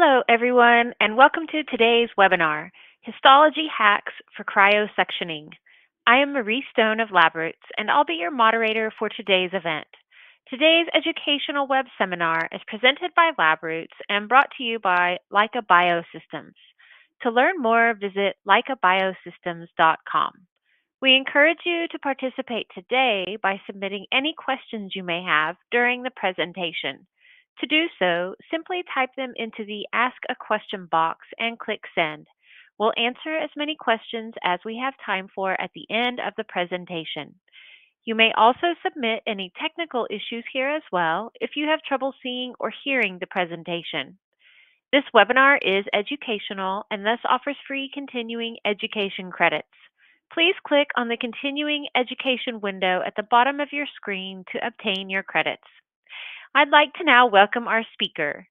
Hello, everyone, and welcome to today's webinar, Histology Hacks for Cryosectioning. I am Marie Stone of LabRoots, and I'll be your moderator for today's event. Today's educational web seminar is presented by LabRoots and brought to you by Leica Biosystems. To learn more, visit leicabiosystems.com. We encourage you to participate today by submitting any questions you may have during the presentation. To do so, simply type them into the Ask a Question box and click Send. We'll answer as many questions as we have time for at the end of the presentation. You may also submit any technical issues here as well if you have trouble seeing or hearing the presentation. This webinar is educational and thus offers free continuing education credits. Please click on the Continuing Education window at the bottom of your screen to obtain your credits. I'd like to now welcome our speaker,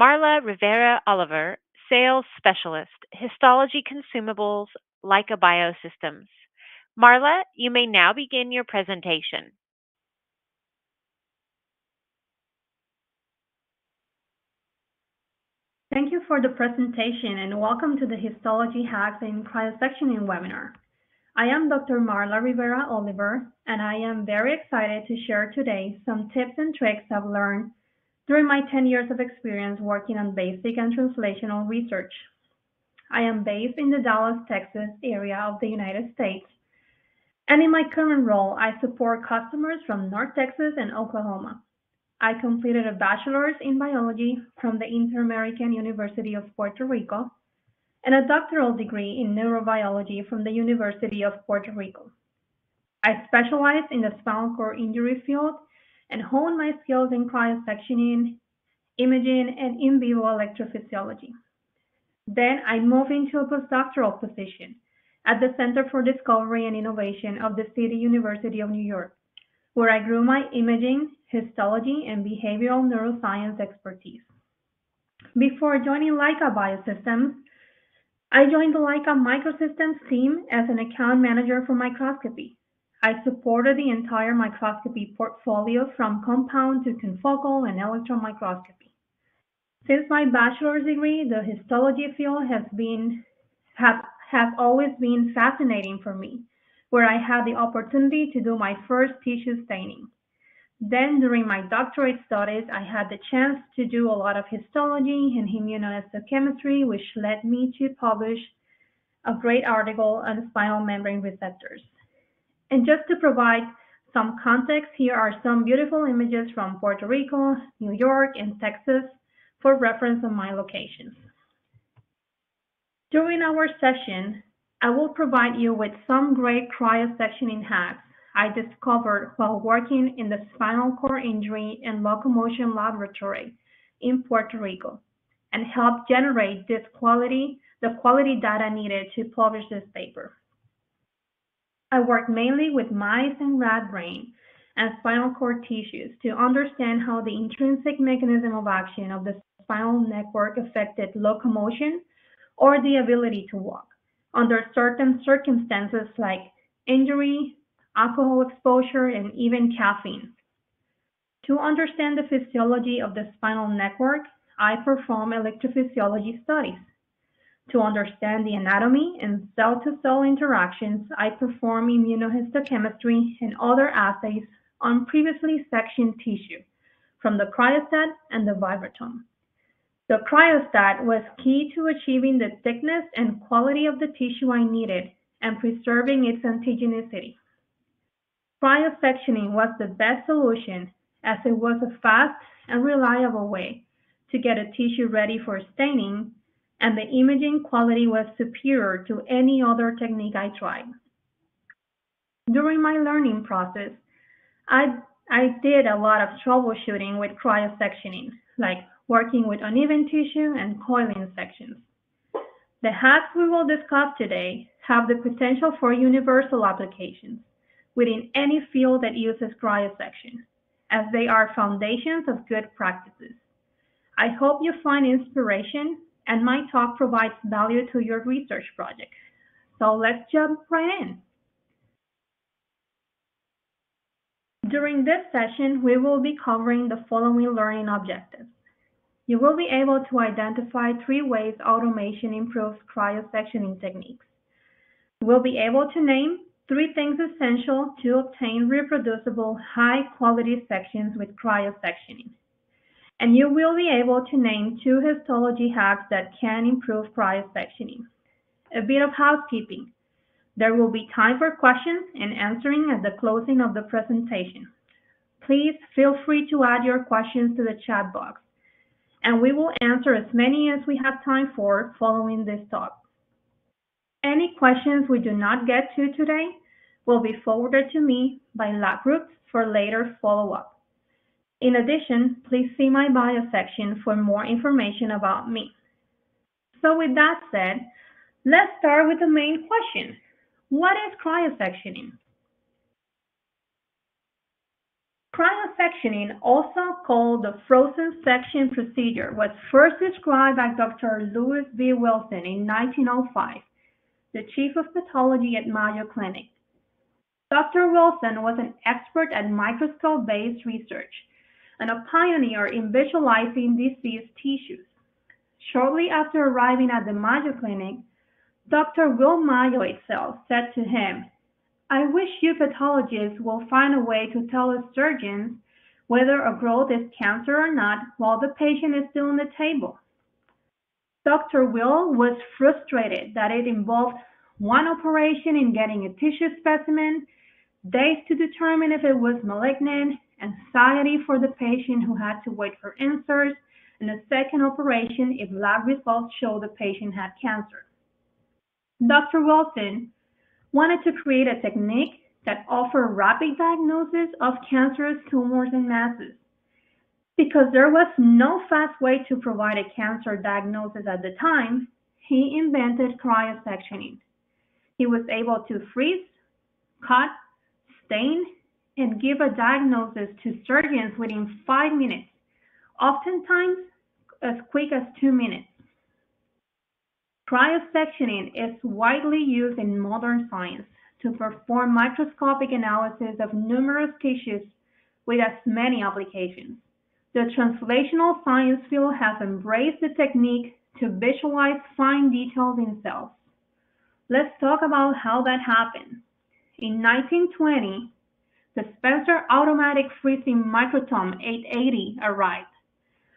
Marla Rivera Oliver, Sales Specialist, Histology Consumables, Leica Biosystems. Marla, you may now begin your presentation. Thank you for the presentation and welcome to the Histology Hacks in Cryosectioning webinar. I am Dr. Marla Rivera Oliver, and I am very excited to share today some tips and tricks I've learned during my 10 years of experience working on basic and translational research. I am based in the Dallas, Texas area of the United States, and in my current role, I support customers from North Texas and Oklahoma. I completed a bachelor's in biology from the Inter-American University of Puerto Rico and a doctoral degree in neurobiology from the University of Puerto Rico. I specialize in the spinal cord injury field and honed my skills in cryosectioning, imaging, and in vivo electrophysiology. Then I moved into a postdoctoral position at the Center for Discovery and Innovation of the City University of New York, where I grew my imaging, histology, and behavioral neuroscience expertise. Before joining Leica Biosystems, I joined the Leica Microsystems team as an account manager for microscopy. I supported the entire microscopy portfolio from compound to confocal and electron microscopy. Since my bachelor's degree, the histology field has been has, has always been fascinating for me, where I had the opportunity to do my first tissue staining. Then, during my doctorate studies, I had the chance to do a lot of histology and immunohistochemistry, which led me to publish a great article on spinal membrane receptors. And just to provide some context, here are some beautiful images from Puerto Rico, New York, and Texas for reference on my locations. During our session, I will provide you with some great cryosectioning hacks I discovered while working in the spinal cord injury and locomotion laboratory in Puerto Rico and helped generate this quality, the quality data needed to publish this paper. I worked mainly with mice and rat brain and spinal cord tissues to understand how the intrinsic mechanism of action of the spinal network affected locomotion or the ability to walk under certain circumstances like injury, alcohol exposure, and even caffeine. To understand the physiology of the spinal network, I perform electrophysiology studies. To understand the anatomy and cell-to-cell interactions, I perform immunohistochemistry and other assays on previously sectioned tissue from the cryostat and the vibratome. The cryostat was key to achieving the thickness and quality of the tissue I needed and preserving its antigenicity. Cryosectioning was the best solution as it was a fast and reliable way to get a tissue ready for staining, and the imaging quality was superior to any other technique I tried. During my learning process, I, I did a lot of troubleshooting with cryosectioning, like working with uneven tissue and coiling sections. The hacks we will discuss today have the potential for universal applications within any field that uses cryosection, as they are foundations of good practices. I hope you find inspiration and my talk provides value to your research project. So let's jump right in. During this session, we will be covering the following learning objectives. you will be able to identify three ways automation improves cryosectioning techniques. You will be able to name three things essential to obtain reproducible, high-quality sections with cryosectioning. And you will be able to name two histology hacks that can improve cryosectioning. A bit of housekeeping. There will be time for questions and answering at the closing of the presentation. Please feel free to add your questions to the chat box, and we will answer as many as we have time for following this talk. Any questions we do not get to today will be forwarded to me by LabRoots for later follow-up. In addition, please see my bio section for more information about me. So with that said, let's start with the main question. What is cryosectioning? Cryosectioning, also called the frozen section procedure, was first described by Dr. Louis B. Wilson in 1905, the chief of pathology at Mayo Clinic. Dr. Wilson was an expert at microscope-based research and a pioneer in visualizing diseased tissues. Shortly after arriving at the Mayo Clinic, Dr. Will Mayo itself said to him, I wish you pathologists will find a way to tell us surgeons whether a growth is cancer or not while the patient is still on the table. Dr. Will was frustrated that it involved one operation in getting a tissue specimen, days to determine if it was malignant, anxiety for the patient who had to wait for answers, and a second operation if lab results showed the patient had cancer. Dr. Wilson wanted to create a technique that offered rapid diagnosis of cancerous tumors and masses. Because there was no fast way to provide a cancer diagnosis at the time, he invented cryosectioning. He was able to freeze, cut, stain, and give a diagnosis to surgeons within five minutes, oftentimes as quick as two minutes. Cryosectioning is widely used in modern science to perform microscopic analysis of numerous tissues with as many applications. The translational science field has embraced the technique to visualize fine details in cells. Let's talk about how that happened. In 1920, the Spencer Automatic Freezing Microtome 880 arrived.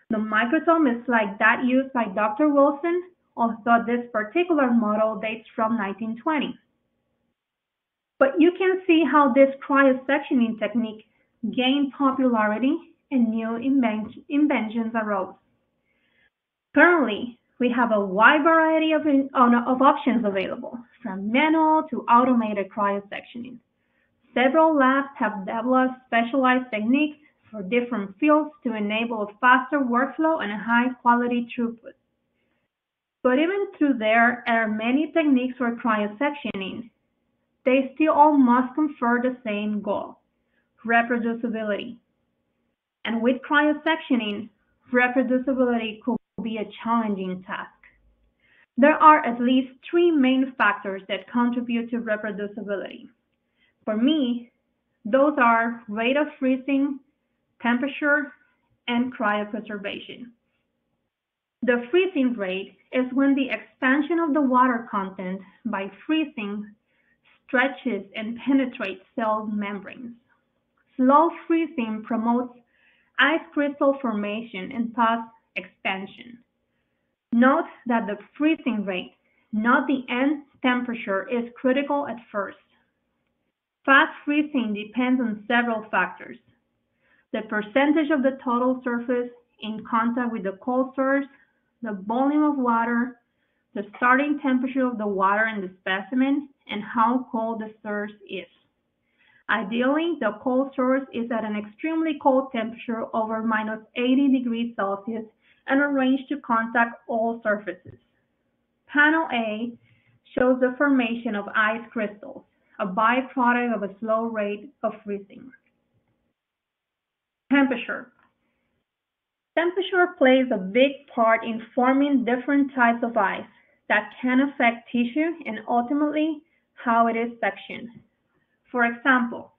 The microtome is like that used by Dr. Wilson although this particular model dates from 1920. But you can see how this cryosectioning technique gained popularity and new inventions arose. Currently, we have a wide variety of, of options available, from manual to automated cryosectioning. Several labs have developed specialized techniques for different fields to enable a faster workflow and a high quality throughput. But even though there are many techniques for cryosectioning, they still all must confer the same goal, reproducibility. And with cryosectioning, reproducibility could be a challenging task. There are at least three main factors that contribute to reproducibility. For me, those are rate of freezing, temperature, and cryopreservation. The freezing rate is when the expansion of the water content by freezing stretches and penetrates cell membranes. Slow freezing promotes ice crystal formation and thus expansion. Note that the freezing rate, not the end temperature, is critical at first. Fast freezing depends on several factors. The percentage of the total surface in contact with the cold source the volume of water, the starting temperature of the water in the specimen, and how cold the source is. Ideally, the cold source is at an extremely cold temperature over minus 80 degrees Celsius and arranged to contact all surfaces. Panel A shows the formation of ice crystals, a byproduct of a slow rate of freezing. Temperature. Temperature plays a big part in forming different types of ice that can affect tissue and ultimately how it is sectioned. For example,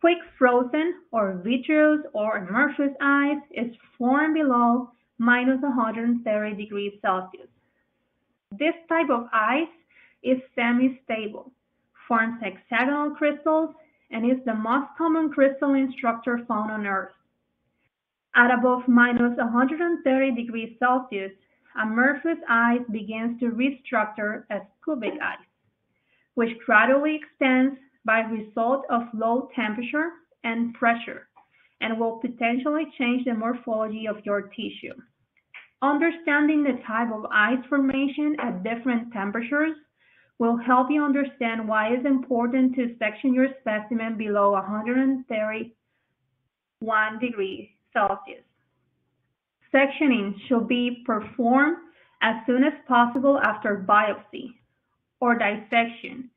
quick frozen or vitreous or amorphous ice is formed below minus 130 degrees Celsius. This type of ice is semi-stable, forms hexagonal crystals, and is the most common crystalline structure found on Earth. At above minus 130 degrees Celsius, amorphous ice begins to restructure as cubic ice, which gradually expands by result of low temperature and pressure and will potentially change the morphology of your tissue. Understanding the type of ice formation at different temperatures will help you understand why it's important to section your specimen below 131 degrees Celsius. Sectioning should be performed as soon as possible after biopsy or dissection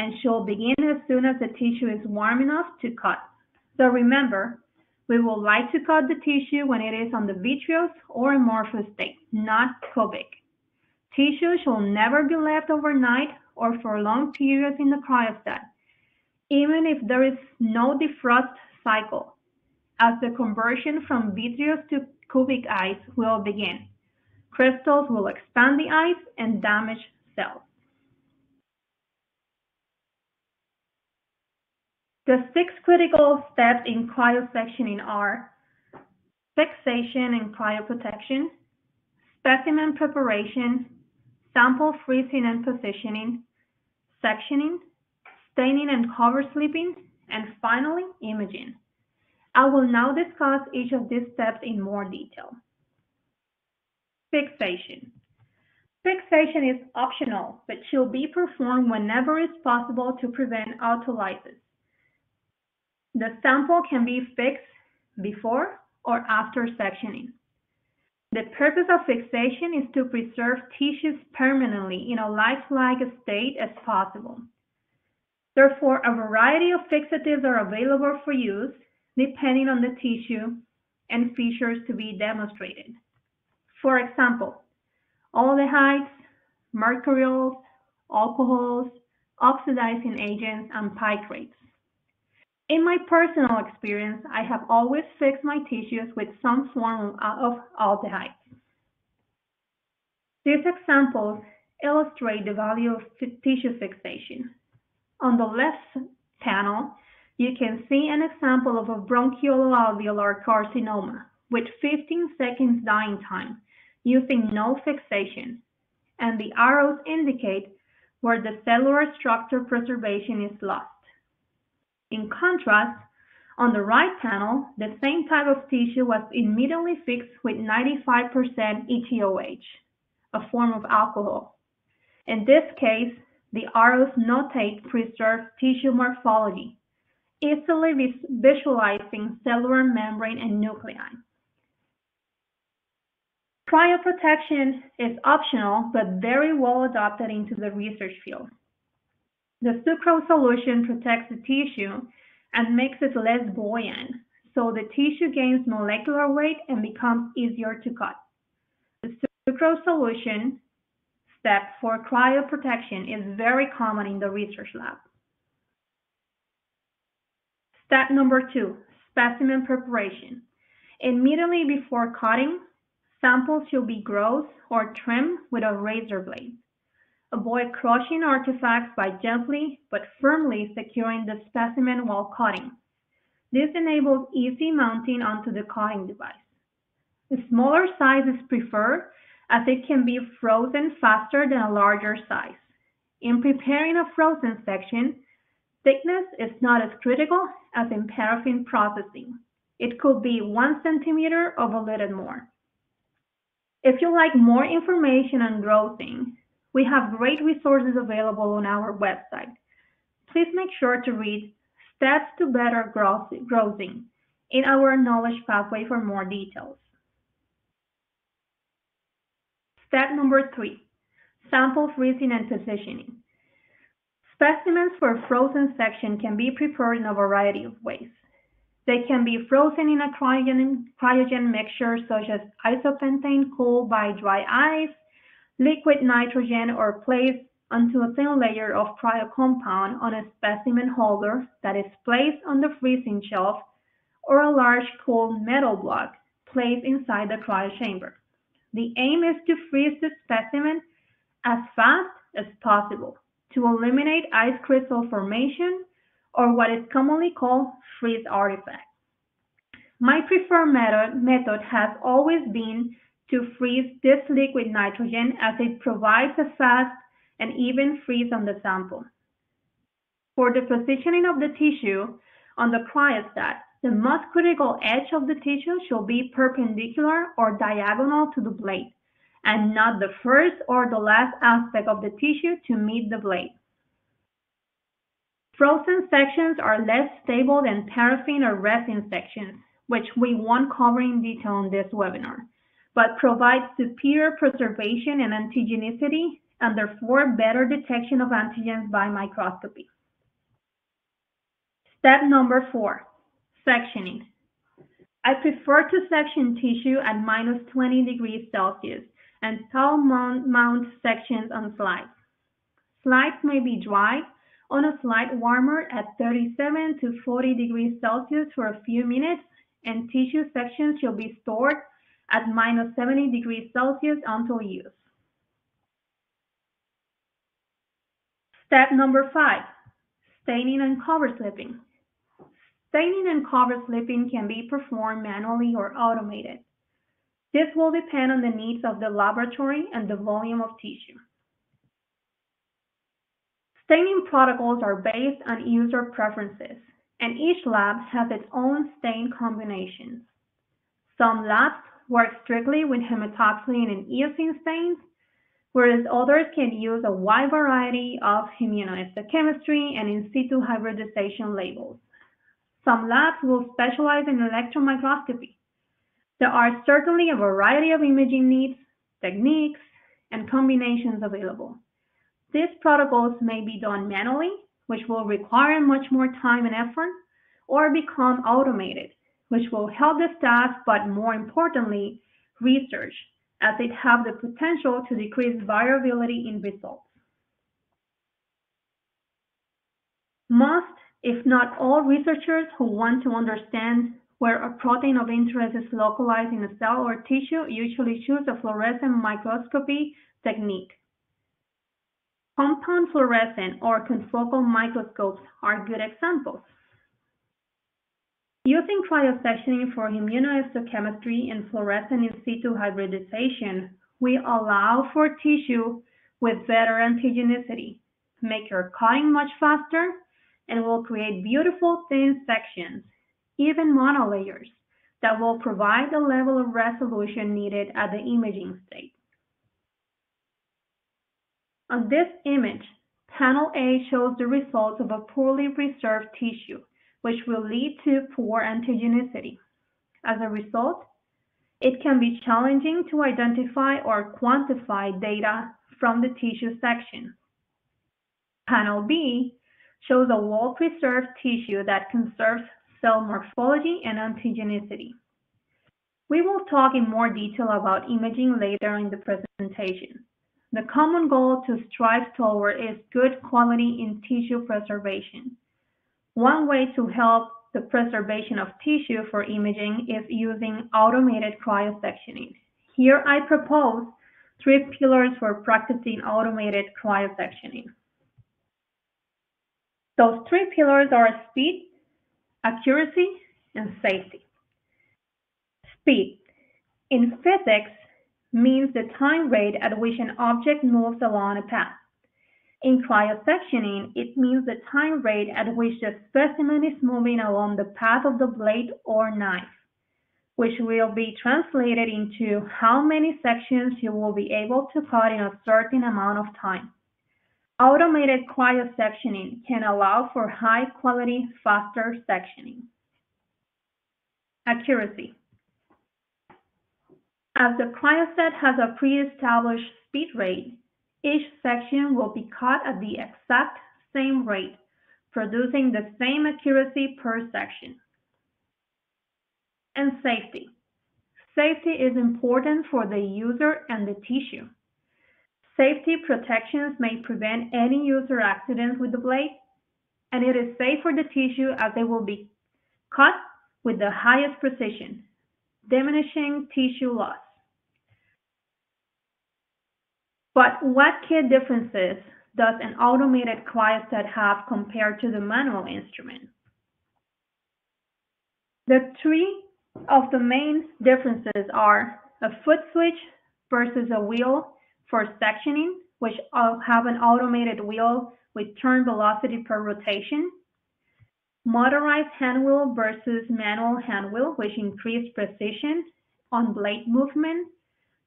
and should begin as soon as the tissue is warm enough to cut. So remember, we would like to cut the tissue when it is on the vitreous or amorphous state, not cubic. Tissue should never be left overnight or for long periods in the cryostat, even if there is no defrost cycle, as the conversion from vitreous to cubic ice will begin. Crystals will expand the ice and damage cells. The six critical steps in cryosectioning are fixation and cryoprotection, specimen preparation, sample freezing and positioning, sectioning, staining and cover slipping, and finally, imaging. I will now discuss each of these steps in more detail. Fixation. Fixation is optional, but should be performed whenever it's possible to prevent autolysis. The sample can be fixed before or after sectioning. The purpose of fixation is to preserve tissues permanently in a lifelike state as possible. Therefore, a variety of fixatives are available for use depending on the tissue and features to be demonstrated. For example, aldehydes, mercurials, alcohols, oxidizing agents, and picrates. In my personal experience, I have always fixed my tissues with some form of aldehyde. These examples illustrate the value of tissue fixation. On the left panel, you can see an example of a bronchoalveolar carcinoma with 15 seconds dying time using no fixation, and the arrows indicate where the cellular structure preservation is lost. In contrast, on the right panel, the same type of tissue was immediately fixed with 95% ETOH, a form of alcohol. In this case, the arrows notate preserved tissue morphology, easily visualizing cellular membrane and nuclei. Cryoprotection is optional but very well adopted into the research field. The sucrose solution protects the tissue and makes it less buoyant, so the tissue gains molecular weight and becomes easier to cut. The sucrose solution step for cryoprotection is very common in the research lab. Step number two, specimen preparation. Immediately before cutting, samples should be grossed or trimmed with a razor blade. Avoid crushing artifacts by gently but firmly securing the specimen while cutting. This enables easy mounting onto the cutting device. A smaller size is preferred as it can be frozen faster than a larger size. In preparing a frozen section, thickness is not as critical as in paraffin processing. It could be 1 centimeter or a little more. If you like more information on grossing, we have great resources available on our website. Please make sure to read Steps to Better Grossing in our knowledge pathway for more details. Step number three, sample freezing and positioning. Specimens for frozen section can be prepared in a variety of ways. They can be frozen in a cryogen, cryogen mixture such as isopentane cooled by dry ice, liquid nitrogen or placed onto a thin layer of cryo compound on a specimen holder that is placed on the freezing shelf or a large cold metal block placed inside the cryo chamber. The aim is to freeze the specimen as fast as possible to eliminate ice crystal formation or what is commonly called freeze artifact. My preferred method, method has always been to freeze this liquid nitrogen as it provides a fast and even freeze on the sample. For the positioning of the tissue on the cryostat, the most critical edge of the tissue should be perpendicular or diagonal to the blade, and not the first or the last aspect of the tissue to meet the blade. Frozen sections are less stable than paraffin or resin sections, which we won't cover in detail in this webinar, but provide superior preservation and antigenicity and therefore better detection of antigens by microscopy. Step number four, sectioning. I prefer to section tissue at minus 20 degrees Celsius and towel mount, mount sections on slides. Slides may be dry on a slide warmer at 37 to 40 degrees Celsius for a few minutes and tissue sections should be stored at minus 70 degrees Celsius until use. Step number five, staining and cover slipping. Staining and cover slipping can be performed manually or automated. This will depend on the needs of the laboratory and the volume of tissue. Staining protocols are based on user preferences, and each lab has its own stain combinations. Some labs work strictly with hematoxylin and eosin stains, whereas others can use a wide variety of immunohistochemistry and in situ hybridization labels. Some labs will specialize in electron microscopy. There are certainly a variety of imaging needs, techniques, and combinations available. These protocols may be done manually, which will require much more time and effort, or become automated, which will help the staff, but more importantly, research, as it have the potential to decrease variability in results. Most if not all researchers who want to understand where a protein of interest is localized in a cell or tissue usually choose a fluorescent microscopy technique. Compound fluorescent or confocal microscopes are good examples. Using cryosectioning for immunohistochemistry and fluorescent in situ hybridization, we allow for tissue with better antigenicity, make your cutting much faster, and will create beautiful thin sections, even monolayers, that will provide the level of resolution needed at the imaging state. On this image, panel A shows the results of a poorly preserved tissue, which will lead to poor antigenicity. As a result, it can be challenging to identify or quantify data from the tissue section. Panel B shows a well-preserved tissue that conserves cell morphology and antigenicity. We will talk in more detail about imaging later in the presentation. The common goal to strive toward is good quality in tissue preservation. One way to help the preservation of tissue for imaging is using automated cryosectioning. Here I propose three pillars for practicing automated cryosectioning. Those three pillars are speed, accuracy, and safety. Speed in physics means the time rate at which an object moves along a path. In cryosectioning, it means the time rate at which the specimen is moving along the path of the blade or knife, which will be translated into how many sections you will be able to cut in a certain amount of time. Automated cryosectioning can allow for high-quality, faster sectioning. Accuracy. As the cryostat has a pre-established speed rate, each section will be cut at the exact same rate, producing the same accuracy per section. And safety. Safety is important for the user and the tissue. Safety protections may prevent any user accidents with the blade, and it is safe for the tissue as they will be cut with the highest precision, diminishing tissue loss. But what key differences does an automated cryostat have compared to the manual instrument? The three of the main differences are a foot switch versus a wheel for sectioning, which have an automated wheel with turn velocity per rotation, motorized hand wheel versus manual hand wheel, which increase precision on blade movement.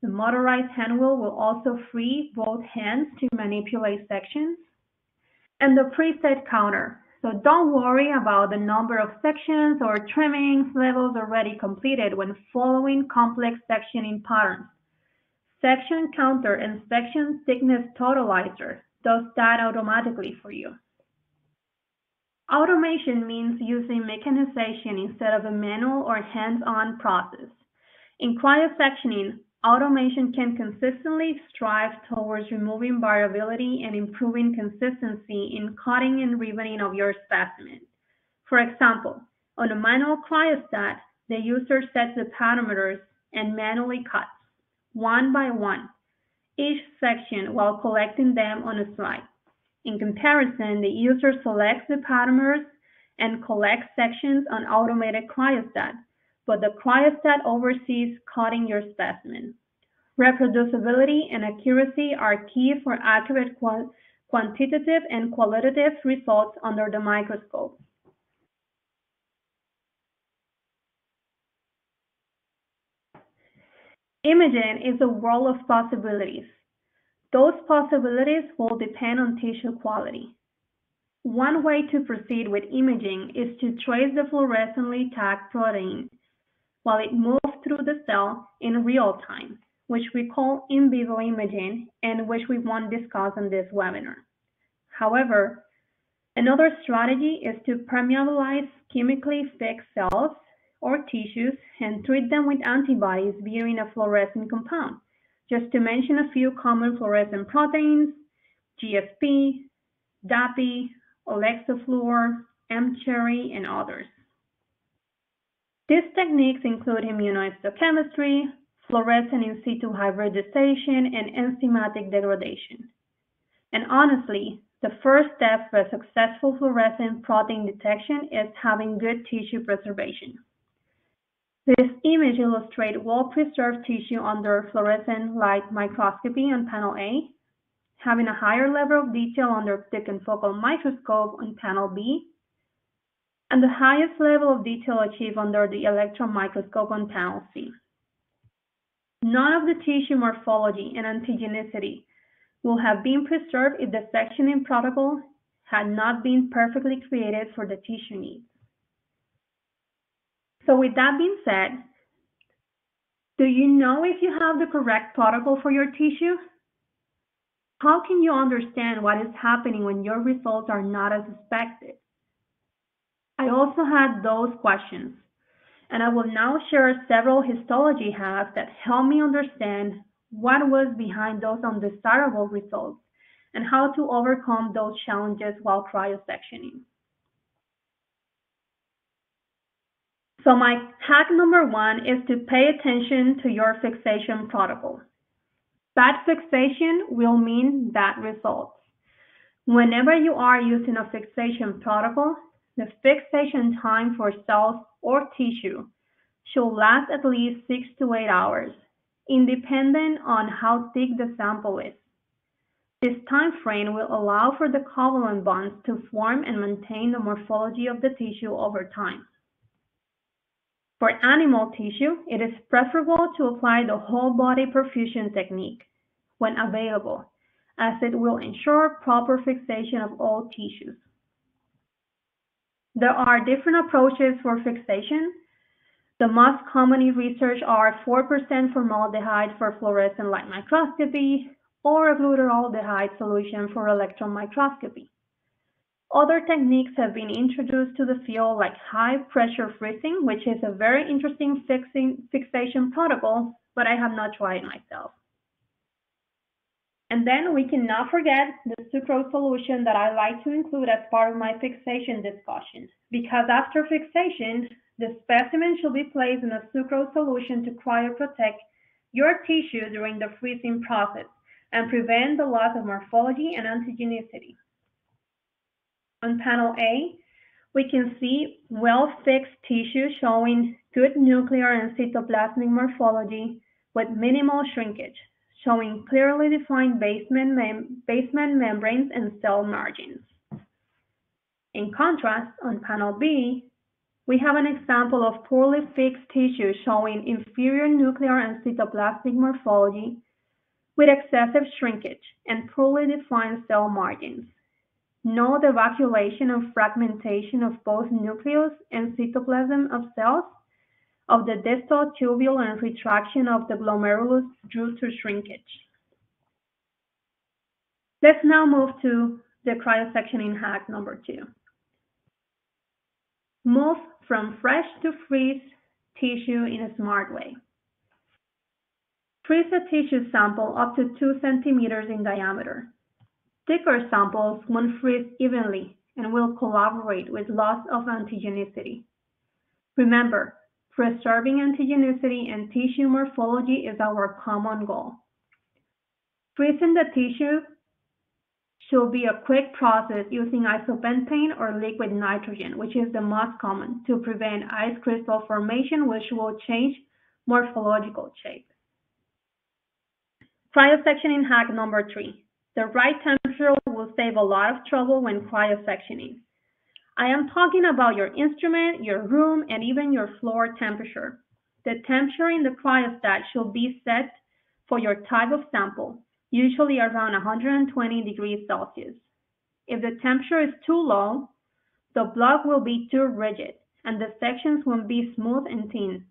The motorized hand wheel will also free both hands to manipulate sections. And the preset counter. So don't worry about the number of sections or trimmings levels already completed when following complex sectioning patterns. Section counter and section thickness totalizer does that automatically for you. Automation means using mechanization instead of a manual or hands-on process. In cryosectioning, automation can consistently strive towards removing variability and improving consistency in cutting and riveting of your specimen. For example, on a manual cryostat, the user sets the parameters and manually cuts, one by one, each section while collecting them on a slide. In comparison, the user selects the parameters and collects sections on automated cryostat, but the cryostat oversees cutting your specimen. Reproducibility and accuracy are key for accurate quantitative and qualitative results under the microscope. Imaging is a world of possibilities. Those possibilities will depend on tissue quality. One way to proceed with imaging is to trace the fluorescently tagged protein while it moves through the cell in real time, which we call in vivo imaging and which we won't discuss in this webinar. However, another strategy is to permeabilize chemically fixed cells or tissues and treat them with antibodies bearing a fluorescent compound. Just to mention a few common fluorescent proteins, GFP, DAPI, Alexa Fluor, mCherry, and others. These techniques include immunohistochemistry, fluorescent in situ hybridization, and enzymatic degradation. And honestly, the first step for successful fluorescent protein detection is having good tissue preservation. This image illustrates well-preserved tissue under fluorescent light microscopy on panel A, having a higher level of detail under thick confocal microscope on panel B, and the highest level of detail achieved under the electron microscope on panel C. None of the tissue morphology and antigenicity will have been preserved if the sectioning protocol had not been perfectly created for the tissue needs. So with that being said, do you know if you have the correct protocol for your tissue? How can you understand what is happening when your results are not as expected? I also had those questions, and I will now share several histology hacks that help me understand what was behind those undesirable results and how to overcome those challenges while cryosectioning. So my hack number one is to pay attention to your fixation protocol. Bad fixation will mean bad results. Whenever you are using a fixation protocol, the fixation time for cells or tissue should last at least 6 to 8 hours, independent on how thick the sample is. This time frame will allow for the covalent bonds to form and maintain the morphology of the tissue over time. For animal tissue, it is preferable to apply the whole body perfusion technique when available, as it will ensure proper fixation of all tissues. There are different approaches for fixation. The most commonly researched are 4% formaldehyde for fluorescent light microscopy or a glutaraldehyde solution for electron microscopy. Other techniques have been introduced to the field like high pressure freezing, which is a very interesting fixing, fixation protocol, but I have not tried myself. And then we cannot forget the sucrose solution that I like to include as part of my fixation discussion, because after fixation, the specimen should be placed in a sucrose solution to cryoprotect your tissue during the freezing process, and prevent the loss of morphology and antigenicity. On panel A, we can see well-fixed tissue showing good nuclear and cytoplasmic morphology with minimal shrinkage, showing clearly defined basement, mem basement membranes and cell margins. In contrast, on panel B, we have an example of poorly fixed tissue showing inferior nuclear and cytoplasmic morphology with excessive shrinkage and poorly defined cell margins. Note evacuation and fragmentation of both nucleus and cytoplasm of cells of the distal tubule and retraction of the glomerulus due to shrinkage. Let's now move to the cryosectioning hack number two. Move from fresh to freeze tissue in a smart way. Freeze a tissue sample up to 2 centimeters in diameter. Thicker samples won't freeze evenly and will collaborate with loss of antigenicity. Remember, preserving antigenicity and tissue morphology is our common goal. Freezing the tissue should be a quick process using isopentane or liquid nitrogen, which is the most common, to prevent ice crystal formation, which will change morphological shape. Cryosectioning hack number three. The right temperature will save a lot of trouble when cryosectioning. I am talking about your instrument, your room, and even your floor temperature. The temperature in the cryostat should be set for your type of sample, usually around 120 degrees Celsius. If the temperature is too low, the block will be too rigid and the sections won't be smooth and thin.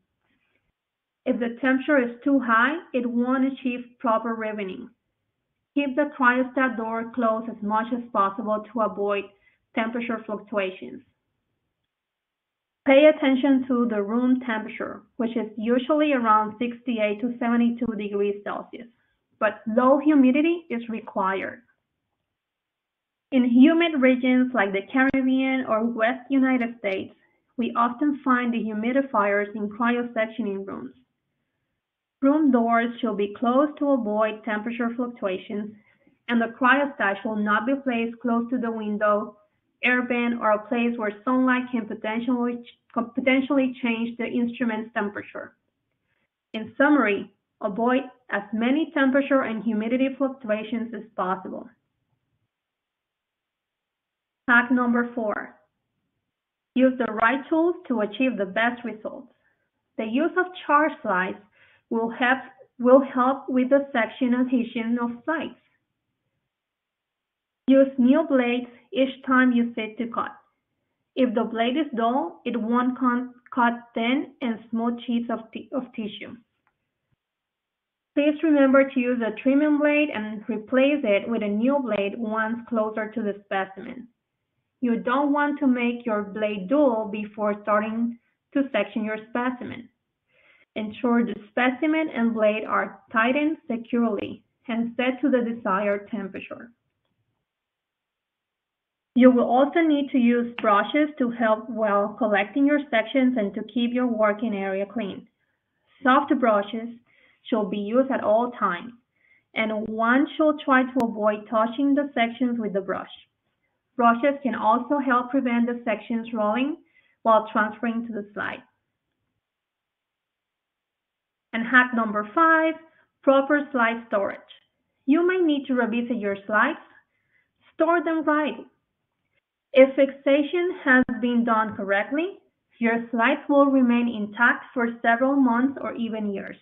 If the temperature is too high, it won't achieve proper riveting. Keep the cryostat door closed as much as possible to avoid temperature fluctuations. Pay attention to the room temperature, which is usually around 68 to 72 degrees Celsius, but low humidity is required. In humid regions like the Caribbean or West United States, we often find dehumidifiers in cryosectioning rooms. Room doors should be closed to avoid temperature fluctuations, and the cryostat should not be placed close to the window, air or a place where sunlight can potentially, potentially change the instrument's temperature. In summary, avoid as many temperature and humidity fluctuations as possible. Hack number four. Use the right tools to achieve the best results. The use of charge slides will help, will help with the section adhesion of sites. Use new blades each time you sit to cut. If the blade is dull, it won't cut thin and smooth sheets of, of tissue. Please remember to use a trimming blade and replace it with a new blade once closer to the specimen. You don't want to make your blade dull before starting to section your specimen. Ensure the specimen and blade are tightened securely and set to the desired temperature. You will also need to use brushes to help while collecting your sections and to keep your working area clean. Soft brushes should be used at all times, and one should try to avoid touching the sections with the brush. Brushes can also help prevent the sections rolling while transferring to the slide. And hack number five, proper slide storage. You may need to revisit your slides. Store them right. If fixation has been done correctly, your slides will remain intact for several months or even years.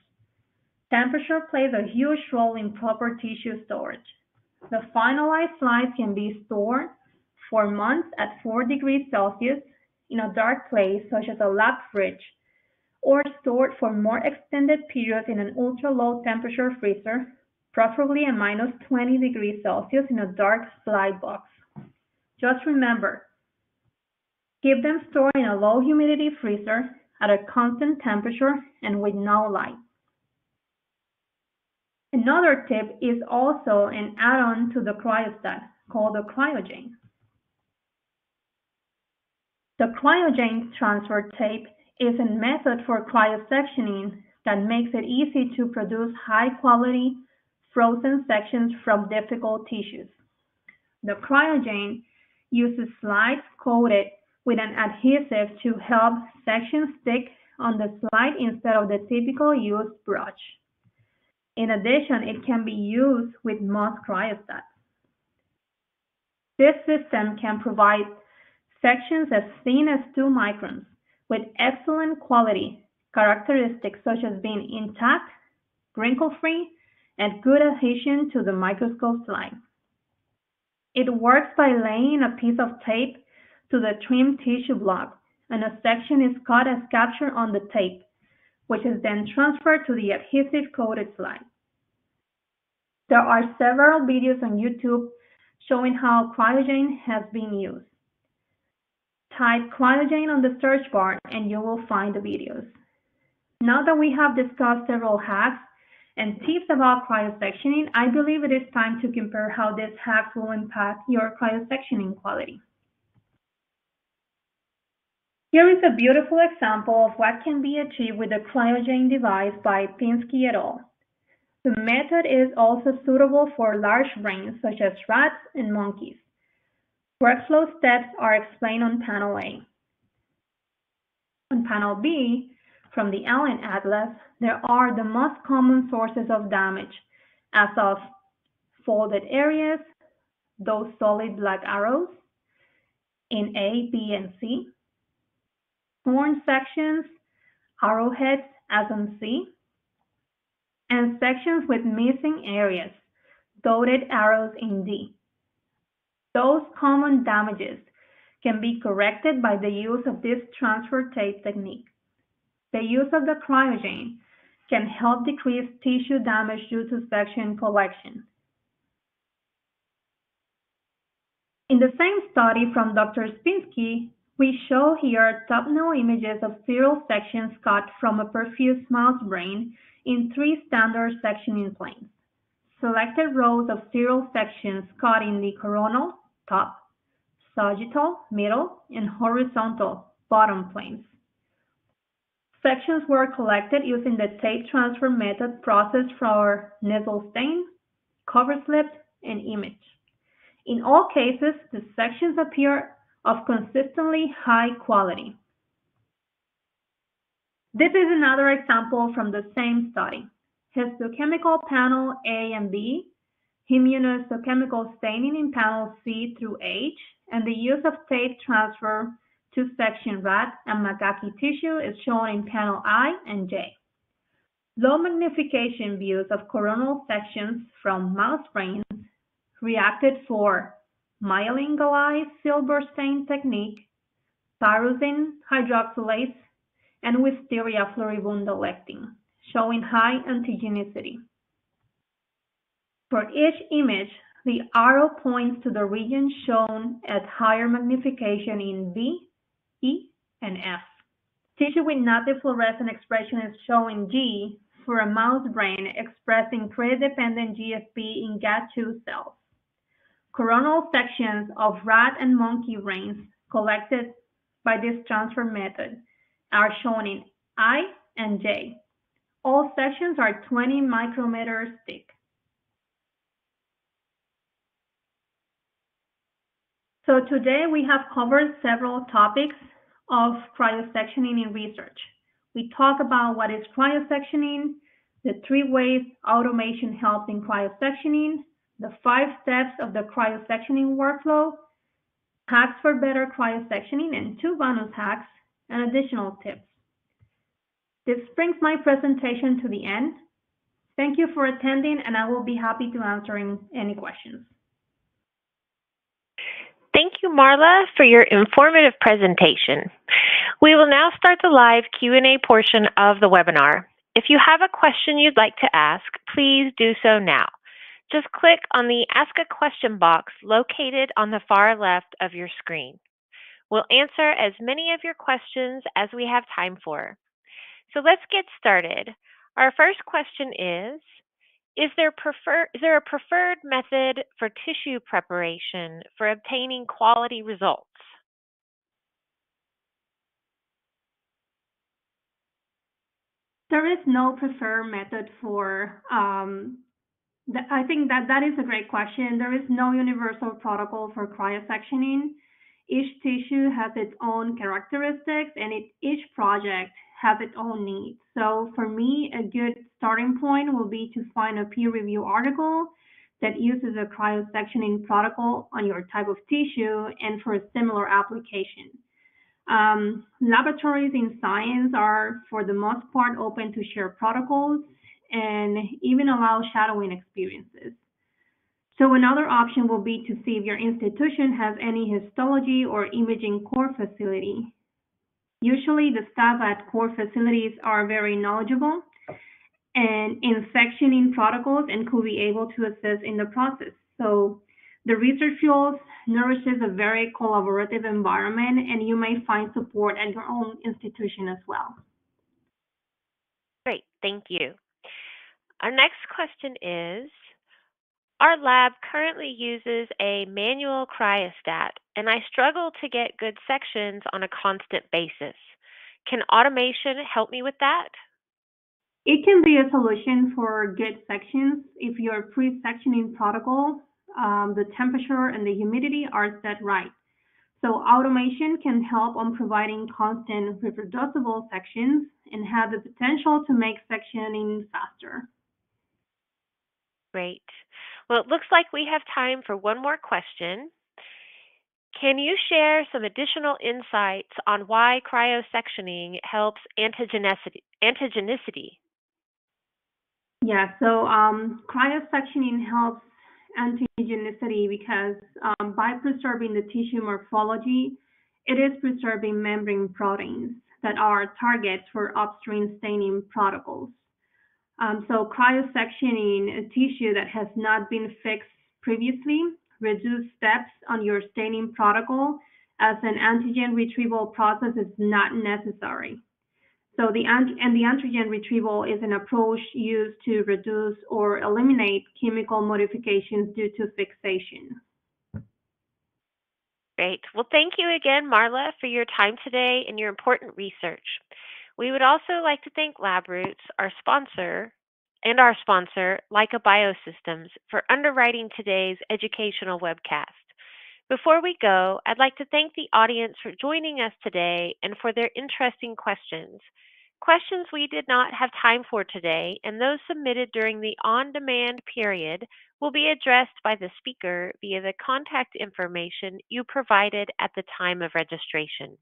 Temperature plays a huge role in proper tissue storage. The finalized slides can be stored for months at 4 degrees Celsius in a dark place such as a lab fridge or stored for more extended periods in an ultra-low temperature freezer, preferably at minus 20 degrees Celsius in a dark slide box. Just remember, keep them stored in a low humidity freezer at a constant temperature and with no light. Another tip is also an add-on to the cryostat called the CryoJane. The CryoJane transfer tape is a method for cryosectioning that makes it easy to produce high quality, frozen sections from difficult tissues. The CryoGen uses slides coated with an adhesive to help sections stick on the slide instead of the typical used brush. In addition, it can be used with Moss cryostats. This system can provide sections as thin as 2 microns with excellent quality characteristics such as being intact, wrinkle-free, and good adhesion to the microscope slide. It works by laying a piece of tape to the trimmed tissue block, and a section is cut as captured on the tape, which is then transferred to the adhesive coated slide. There are several videos on YouTube showing how CryoJane has been used. Type CryoJane on the search bar and you will find the videos. Now that we have discussed several hacks and tips about cryosectioning, I believe it is time to compare how these hacks will impact your cryosectioning quality. Here is a beautiful example of what can be achieved with a CryoJane device by Pinskiy et al. The method is also suitable for large brains such as rats and monkeys. Workflow steps are explained on panel A. On panel B, from the Allen Atlas, there are the most common sources of damage, as of folded areas, those solid black arrows in A, B, and C, horn sections, arrowheads as on C, and sections with missing areas, dotted arrows in D. Those common damages can be corrected by the use of this transfer tape technique. The use of the CryoJane can help decrease tissue damage due to section collection. In the same study from Dr. Spinski, we show here thumbnail images of serial sections cut from a perfused mouse brain in three standard sectioning planes. Selected rows of serial sections cut in the coronal, top, sagittal, middle, and horizontal, bottom planes. Sections were collected using the tape transfer method processed for Nissl stain, cover slip, and image. In all cases, the sections appear of consistently high quality. This is another example from the same study. Histochemical panel A and B, immunohistochemical staining in panel C through H, and the use of tape transfer to section rat and macaque tissue is shown in panel I and J. Low magnification views of coronal sections from mouse brains reacted for myelin Gallyas silver stain technique, tyrosine hydroxylase, and Wisteria floribunda lectin, showing high antigenicity. For each image, the arrow points to the region shown at higher magnification in B, E, and F. Tissue with native fluorescent expression is shown in G for a mouse brain expressing Cre-dependent GFP in GAT2 cells. Coronal sections of rat and monkey brains collected by this transfer method are shown in I and J. All sections are 20 micrometers thick. So today we have covered several topics of cryosectioning in research. We talk about what is cryosectioning, the three ways automation helps in cryosectioning, the five steps of the cryosectioning workflow, hacks for better cryosectioning, and two bonus hacks and additional tips. This brings my presentation to the end. Thank you for attending, and I will be happy to answering any questions. Thank you, Marla, for your informative presentation. We will now start the live Q&A portion of the webinar. If you have a question you'd like to ask, please do so now. Just click on the Ask a Question box located on the far left of your screen. We'll answer as many of your questions as we have time for. So let's get started. Our first question is, is there, prefer, is there a preferred method for tissue preparation for obtaining quality results? There is no preferred method for um, I think that that is a great question. There is no universal protocol for cryosectioning. Each tissue has its own characteristics and it, each project has its own needs. So for me, a good starting point will be to find a peer review article that uses a cryosectioning protocol on your type of tissue and for a similar application. Um, laboratories in science are, for the most part, open to share protocols and even allow shadowing experiences. So another option will be to see if your institution has any histology or imaging core facility. Usually the staff at core facilities are very knowledgeable and in sectioning protocols and could be able to assist in the process. So the research field nourishes a very collaborative environment and you may find support at your own institution as well. Great, thank you. Our next question is, our lab currently uses a manual cryostat, and I struggle to get good sections on a constant basis. Can automation help me with that? It can be a solution for good sections if your pre-sectioning protocol, um, the temperature and the humidity are set right. So automation can help on providing constant reproducible sections and have the potential to make sectioning faster. Great. Well, it looks like we have time for one more question. Can you share some additional insights on why cryosectioning helps antigenicity? antigenicity? Yeah, so um, cryosectioning helps antigenicity because um, by preserving the tissue morphology, it is preserving membrane proteins that are targets for upstream staining protocols. Um, so cryosectioning a tissue that has not been fixed previously reduce steps on your staining protocol as an antigen retrieval process is not necessary. So the and the antigen retrieval is an approach used to reduce or eliminate chemical modifications due to fixation. Great. Well, thank you again, Marla, for your time today and your important research. We would also like to thank LabRoots, our sponsor, and our sponsor, Leica Biosystems, for underwriting today's educational webcast. Before we go, I'd like to thank the audience for joining us today and for their interesting questions. Questions we did not have time for today and those submitted during the on-demand period will be addressed by the speaker via the contact information you provided at the time of registration.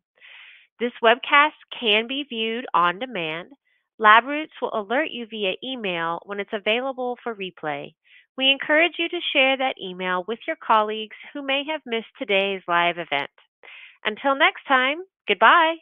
This webcast can be viewed on demand. LabRoots will alert you via email when it's available for replay. We encourage you to share that email with your colleagues who may have missed today's live event. Until next time, goodbye.